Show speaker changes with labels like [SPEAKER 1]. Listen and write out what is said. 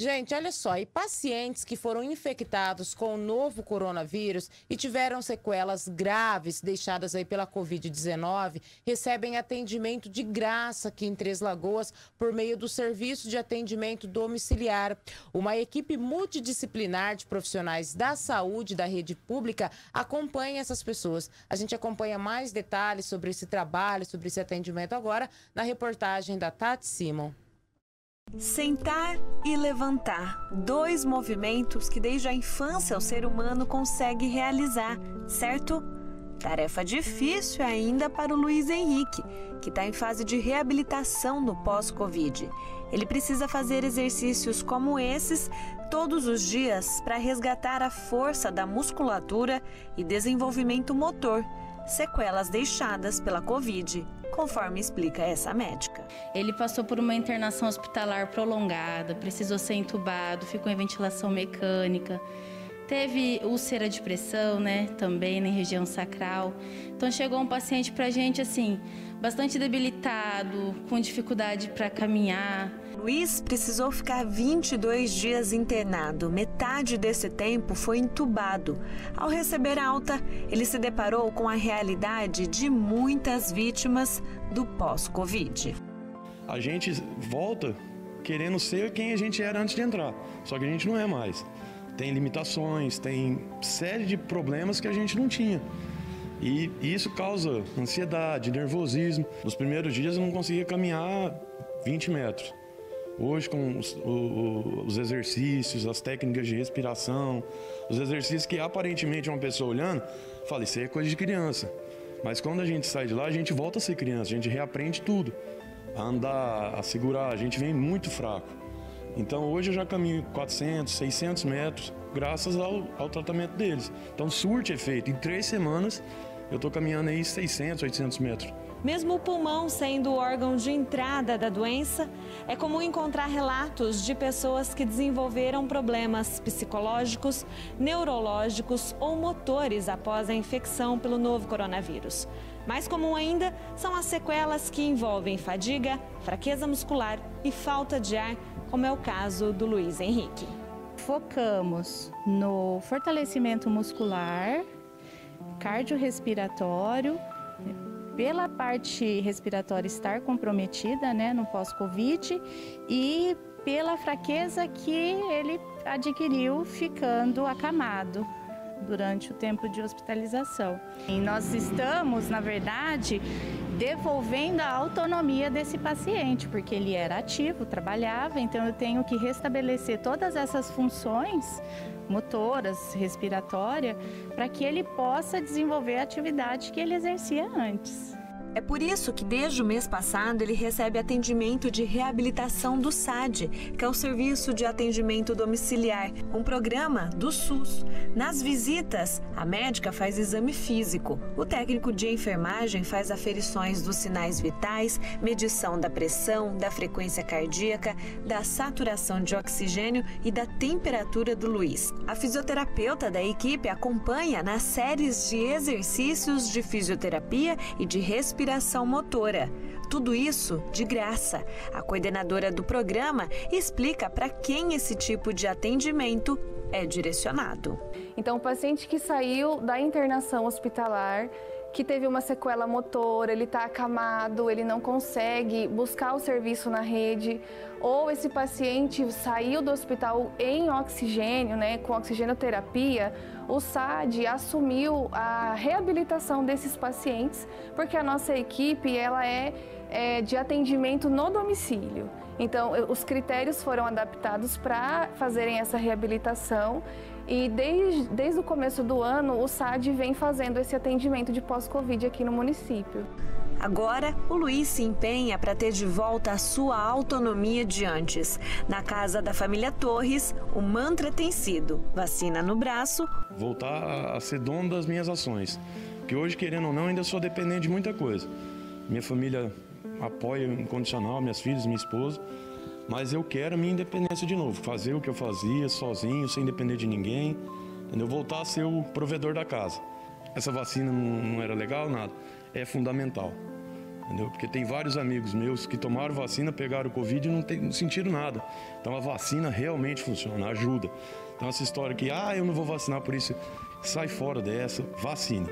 [SPEAKER 1] Gente, olha só, e pacientes que foram infectados com o novo coronavírus e tiveram sequelas graves deixadas aí pela Covid-19 recebem atendimento de graça aqui em Três Lagoas por meio do Serviço de Atendimento Domiciliar. Uma equipe multidisciplinar de profissionais da saúde da rede pública acompanha essas pessoas. A gente acompanha mais detalhes sobre esse trabalho, sobre esse atendimento agora na reportagem da Tati Simon.
[SPEAKER 2] Sentar e levantar, dois movimentos que desde a infância o ser humano consegue realizar, certo? Tarefa difícil ainda para o Luiz Henrique, que está em fase de reabilitação no pós-Covid. Ele precisa fazer exercícios como esses todos os dias para resgatar a força da musculatura e desenvolvimento motor, sequelas deixadas pela Covid conforme explica essa médica.
[SPEAKER 3] Ele passou por uma internação hospitalar prolongada, precisou ser entubado, ficou em ventilação mecânica. Teve úlcera de pressão, né, também na região sacral. Então chegou um paciente pra gente assim, bastante debilitado, com dificuldade para caminhar.
[SPEAKER 2] Luiz precisou ficar 22 dias internado. Metade desse tempo foi entubado. Ao receber alta, ele se deparou com a realidade de muitas vítimas do pós-Covid.
[SPEAKER 4] A gente volta querendo ser quem a gente era antes de entrar, só que a gente não é mais. Tem limitações, tem série de problemas que a gente não tinha. E isso causa ansiedade, nervosismo. Nos primeiros dias eu não conseguia caminhar 20 metros. Hoje, com os, os, exercícios, as técnicas de respiração, os exercícios que aparentemente uma pessoa olhando, fala, isso aí é coisa de criança. Mas quando a gente sai de lá, a gente volta a ser criança, a gente reaprende tudo. A andar, a segurar, a gente vem muito fraco. Então hoje eu já caminho 400, 600 metros, graças ao, ao tratamento deles. Então surte efeito. Em três semanas eu estou caminhando aí 600, 800 metros.
[SPEAKER 2] Mesmo o pulmão sendo o órgão de entrada da doença, é comum encontrar relatos de pessoas que desenvolveram problemas psicológicos, neurológicos ou motores após a infecção pelo novo coronavírus. Mais comum ainda são as sequelas que envolvem fadiga, fraqueza muscular e falta de ar, como é o caso do Luiz Henrique.
[SPEAKER 3] Focamos no fortalecimento muscular, cardiorrespiratório, pela parte respiratória estar comprometida né, no pós-Covid e pela fraqueza que ele adquiriu ficando acamado durante o tempo de hospitalização. E nós estamos, na verdade, devolvendo a autonomia desse paciente, porque ele era ativo, trabalhava, então eu tenho que restabelecer todas essas funções motoras, respiratória, para que ele possa desenvolver a atividade que ele exercia antes.
[SPEAKER 2] É por isso que desde o mês passado ele recebe atendimento de reabilitação do SAD, que é o Serviço de Atendimento Domiciliar, um programa do SUS. Nas visitas, a médica faz exame físico, o técnico de enfermagem faz aferições dos sinais vitais, medição da pressão, da frequência cardíaca, da saturação de oxigênio e da temperatura do Luiz. A fisioterapeuta da equipe acompanha nas séries de exercícios de fisioterapia e de respiração respiração motora. Tudo isso de graça. A coordenadora do programa explica para quem esse tipo de atendimento é direcionado.
[SPEAKER 5] Então, o paciente que saiu da internação hospitalar que teve uma sequela motora, ele está acamado, ele não consegue buscar o serviço na rede, ou esse paciente saiu do hospital em oxigênio, né, com oxigenoterapia, o SAD assumiu a reabilitação desses pacientes, porque a nossa equipe ela é, é de atendimento no domicílio. Então, os critérios foram adaptados para fazerem essa reabilitação e desde, desde o começo do ano, o SAD vem fazendo esse atendimento de pós-Covid aqui no município.
[SPEAKER 2] Agora, o Luiz se empenha para ter de volta a sua autonomia de antes. Na casa da família Torres, o mantra tem sido: vacina no braço.
[SPEAKER 4] Voltar a ser dono das minhas ações. Que hoje, querendo ou não, ainda sou dependente de muita coisa. Minha família apoia incondicional, minhas filhas, minha esposa mas eu quero a minha independência de novo, fazer o que eu fazia sozinho, sem depender de ninguém, entendeu? Voltar a ser o provedor da casa. Essa vacina não, não era legal, nada. É fundamental. entendeu? Porque tem vários amigos meus que tomaram vacina, pegaram o Covid e não, tem, não sentiram nada. Então a vacina realmente funciona, ajuda. Então essa história que, ah, eu não vou vacinar por isso, sai fora dessa, vacine.